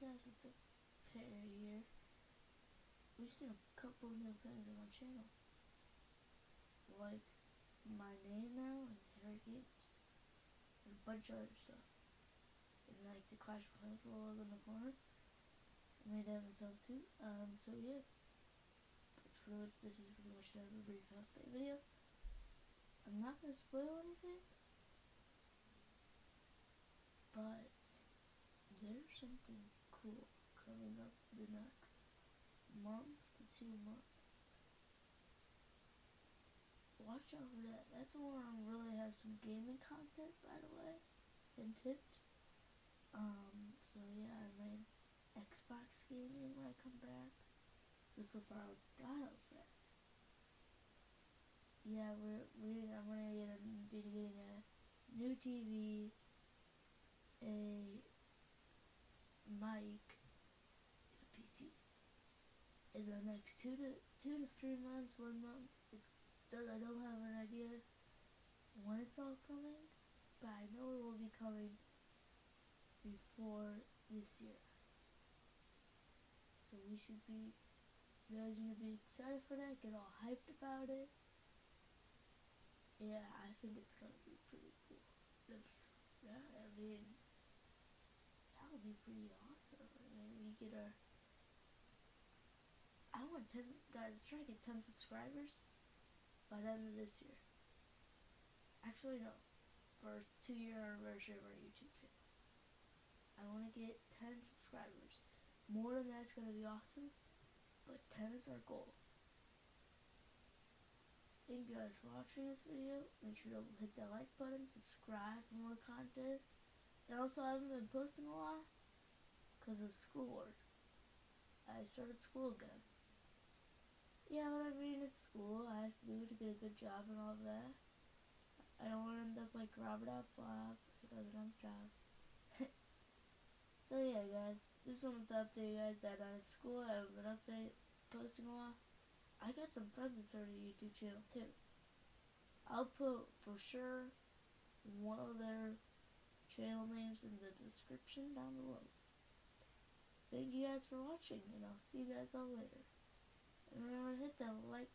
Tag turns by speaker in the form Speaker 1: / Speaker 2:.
Speaker 1: guys, what's up? Perry here. We've seen a couple new things on my channel. Like my name now and Harry Games. And a bunch of other stuff. And like the Clash of Clans logo in the corner. I made that myself too. Um, so yeah. That's pretty much, this is pretty much a brief update video. I'm not gonna spoil anything. But there's something cool coming up the next month to two months. Watch out for that. That's the one I really have some gaming content, by the way. Hinted. Um, so yeah, I made Xbox gaming when I come back. So so far I got out for that. Yeah, we're we I'm gonna get a, be getting a new TV, a mic, and a PC. In the next two to two to three months, one month, says I don't have an idea when it's all coming, but I know it will be coming before this year ends. So we should be, you guys to be excited for that, get all hyped about it. Yeah, I think it's gonna be pretty cool. Yeah, I mean, that would be pretty awesome. I mean, we get our. I want 10, guys, try to get 10 subscribers by the end of this year. Actually, no. For two year anniversary of our YouTube channel. I want to get 10 subscribers. More than that's going to be awesome, but 10 is our goal. Thank you guys for watching this video. Make sure to hit that like button, subscribe for more content. And also, I haven't been posting a lot because of schoolwork. I started school again. Yeah, but I mean, it's school. I have to do to get a good job and all of that. I don't want to end up like Robert Flop who doesn't have a job. so yeah, guys, this is something to update you guys that I'm at school. I haven't been update posting a lot. I got some friends started a YouTube channel too. I'll put for sure one of their channel names in the description down below. Thank you guys for watching, and I'll see you guys all later. Remember to hit the like